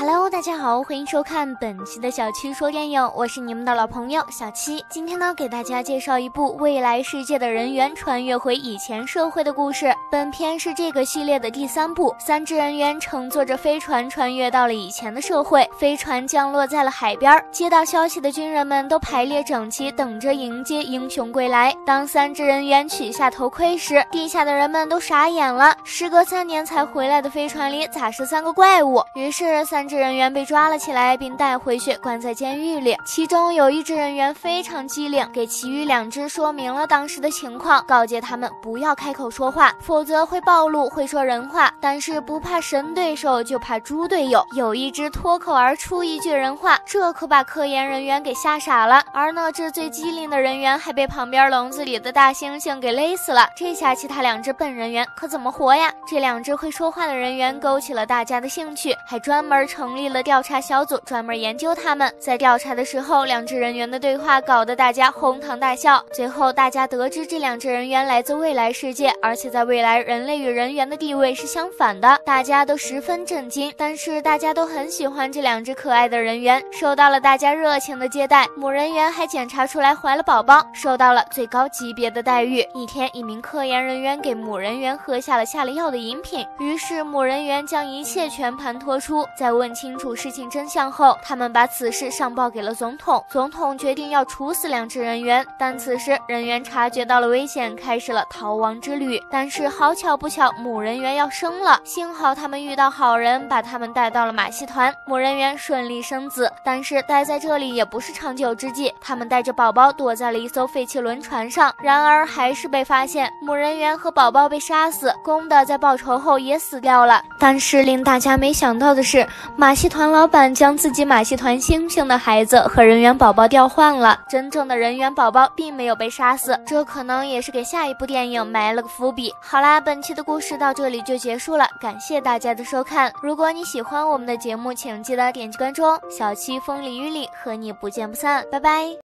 Hello，大家好，欢迎收看本期的小七说电影，我是你们的老朋友小七。今天呢，给大家介绍一部未来世界的人员穿越回以前社会的故事。本片是这个系列的第三部，三只人员乘坐着飞船穿越到了以前的社会。飞船降落在了海边，接到消息的军人们都排列整齐，等着迎接英雄归来。当三只人员取下头盔时，地下的人们都傻眼了。时隔三年才回来的飞船里咋是三个怪物？于是三。支人员被抓了起来，并带回去关在监狱里。其中有一只人员非常机灵，给其余两只说明了当时的情况，告诫他们不要开口说话，否则会暴露会说人话。但是不怕神对手，就怕猪队友。有一只脱口而出一句人话，这可把科研人员给吓傻了。而那只最机灵的人员还被旁边笼子里的大猩猩给勒死了。这下其他两只笨人员可怎么活呀？这两只会说话的人员勾起了大家的兴趣，还专门。成立了调查小组，专门研究他们。在调查的时候，两支人员的对话搞得大家哄堂大笑。最后，大家得知这两支人员来自未来世界，而且在未来，人类与人猿的地位是相反的，大家都十分震惊。但是，大家都很喜欢这两只可爱的人猿，受到了大家热情的接待。母人猿还检查出来怀了宝宝，受到了最高级别的待遇。一天，一名科研人员给母人猿喝下了下了药的饮品，于是母人猿将一切全盘托出，在问。清楚事情真相后，他们把此事上报给了总统。总统决定要处死两支人员，但此时人员察觉到了危险，开始了逃亡之旅。但是好巧不巧，母人员要生了，幸好他们遇到好人，把他们带到了马戏团。母人员顺利生子，但是待在这里也不是长久之计。他们带着宝宝躲在了一艘废弃轮船上，然而还是被发现。母人员和宝宝被杀死，公的在报仇后也死掉了。但是令大家没想到的是。马戏团老板将自己马戏团星星的孩子和人猿宝宝调换了，真正的人猿宝宝并没有被杀死，这可能也是给下一部电影埋了个伏笔。好啦，本期的故事到这里就结束了，感谢大家的收看。如果你喜欢我们的节目，请记得点击关注哦。小七风里雨里和你不见不散，拜拜。